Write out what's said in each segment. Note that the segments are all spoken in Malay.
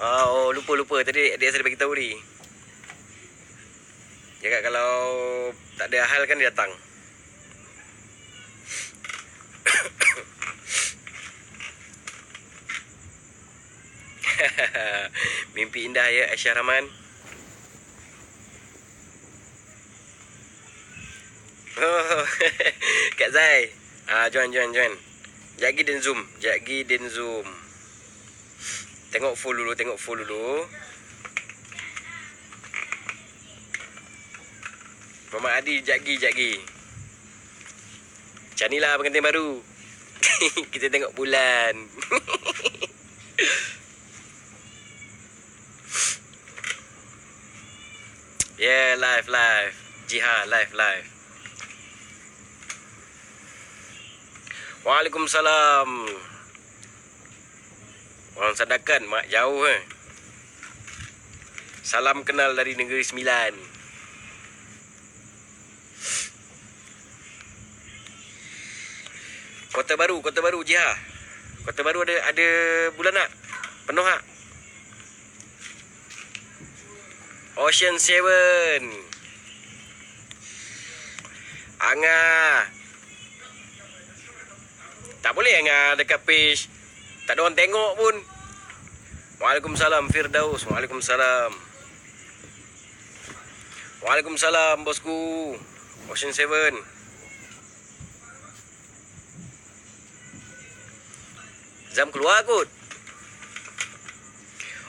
Ah, oh, lupa lupa tadi adik saya bagi tahu ni. Cakap kalau tak ada hal kan dia datang. Mimpi indah ya Aisyah Rahman. Oh, Kak Zai. Ah, join join join. Jagi dan zoom, jagi dan zoom. Tengok full dulu, tengok full dulu. Mama Adi jagi jagi. Macam ni lah pengantin baru. Kita tengok bulan. yeah, live live. Jiha live live. Waalaikumsalam. Orang sadakan mak jauh eh. Salam kenal dari negeri sembilan. Kota Baru, Kota Baru Jiha. Kota Baru ada ada bulan tak? Penuh tak? Ocean Seven. Angah. Tak boleh Angah dekat page. Tak ada orang tengok pun. Waalaikumsalam Firdaus. Waalaikumsalam. Waalaikumsalam bosku. Ocean Seven. Zam keluar kot.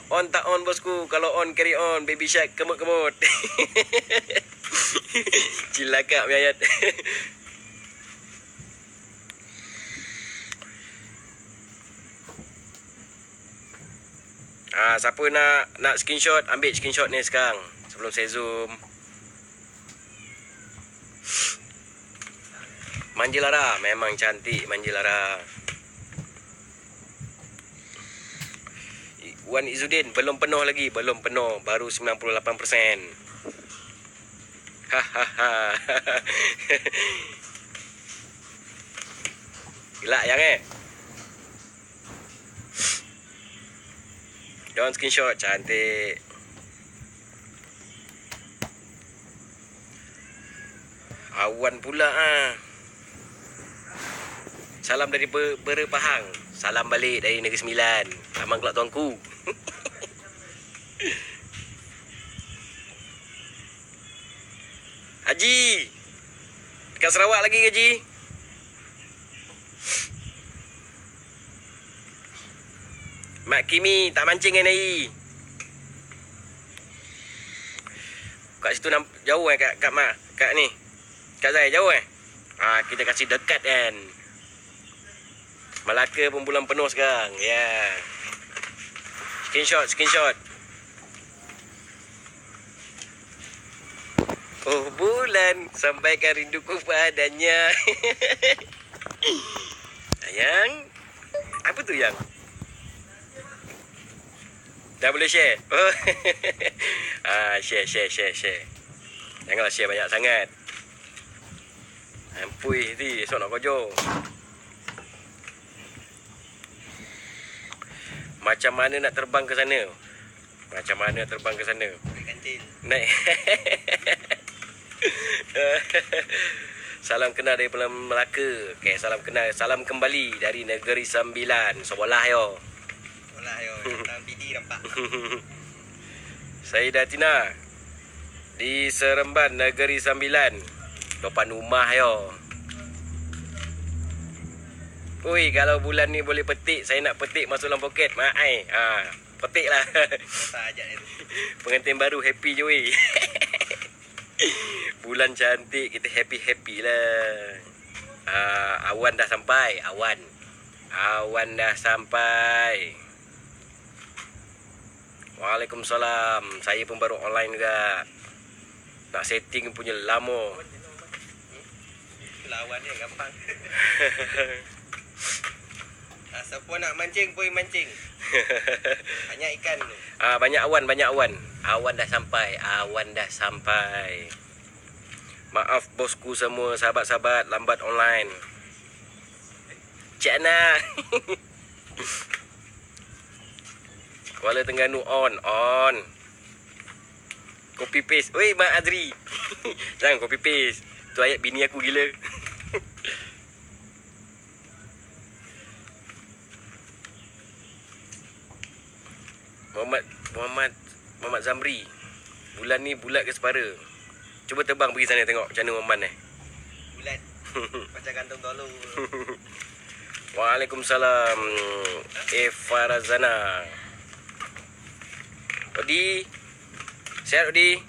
On tak on bosku. Kalau on carry on. Baby shark kemut-kemut. Cilakak Miayat. Ah, siapa nak nak screenshot, ambil screenshot ni sekarang sebelum saya zoom. Manjilara memang cantik Manjilara. Wan Izudin belum penuh lagi, belum penuh, baru 98%. Hahaha. Gelak yang eh. Jangan screenshot cantik. Awan pula ah. Salam dari Ber Bera Pahang. Salam balik dari Negeri Sembilan. Aman kelak tuanku. Haji. Dekat Sarawak lagi ke Haji? Kimi tak mancing kan hari. Kat situ namp- jauh eh kat, kat mak. Kat ni. Kat Zai jauh eh. Ha, kita kasih dekat kan. Melaka pun bulan penuh sekarang. Ya. Yeah. Screenshot, screenshot. Oh bulan Sampaikan rinduku padanya Yang Apa tu yang Dah boleh share? Oh. ah, Share share share share. Janganlah share banyak sangat. Ampui ni Esok nak kojo Macam mana nak terbang ke sana? Macam mana terbang ke sana? Kantin. Naik. Salam kenal dari Pulau Melaka. Okay, salam kenal. Salam kembali dari Negeri Sembilan. Sebelah yo. Olah yo, nampak. Saya Datina Di Seremban Negeri Sembilan. Depan rumah yo. Ui, kalau bulan ni boleh petik Saya nak petik masuk dalam poket. Mak ai. Ha, Petik lah. Pengantin baru happy je weh. Bulan cantik kita happy-happy lah. Uh, Awan dah sampai Awan. Awan dah sampai Waalaikumsalam Saya pun baru online juga Nak setting punya lama Lawan dia gampang. Ah, siapa nak mancing pun mancing. Banyak ikan tu. Ah banyak awan, banyak awan. Awan dah sampai, awan dah sampai. Maaf bosku semua, sahabat-sahabat lambat online. Cik Ana. Kuala Terengganu on, on. Copy paste. Oi, Mak Azri. Jangan copy paste. Tu ayat bini aku gila. Muhammad Muhammad Muhammad Zamri. Bulan ni bulat ke separa? Cuba terbang pergi sana tengok macam mana Muhammad eh. Bulat. Macam gantung tolong. Waalaikumsalam Eva Razana Odi. Sihat Odi.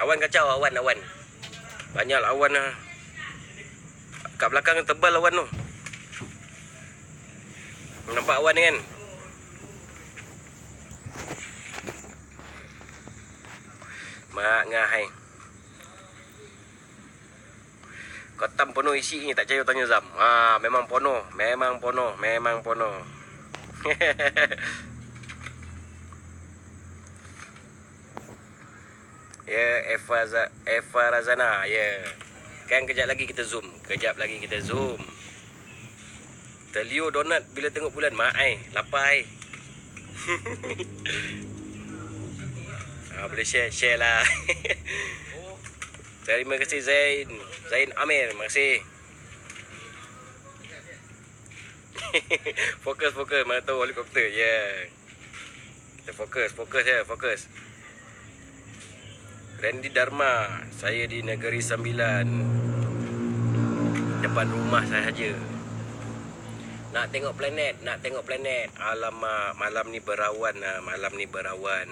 Awan kacau awan awan. Banyak lah awan lah. Kat belakang tebal awan tu. Nampak awan ni kan? Mak ngahai Kotam penuh isi ni tak percaya tanya Zam. Ha, memang penuh, memang penuh, memang penuh. ya, Za- Eva Razana, ya. Kan kejap lagi kita zoom, kejap lagi kita zoom. Telio donat bila tengok bulan mak ai, lapar ai. ha, boleh share, share lah. Terima kasih Zain Zain Amir Terima kasih Fokus fokus Mana tahu helikopter Ya yeah. Kita fokus Fokus ya Fokus Randy Dharma. Saya di Negeri Sembilan. Depan rumah saya saja Nak tengok planet Nak tengok planet. Alamak Malam ni berawan lah Malam ni berawan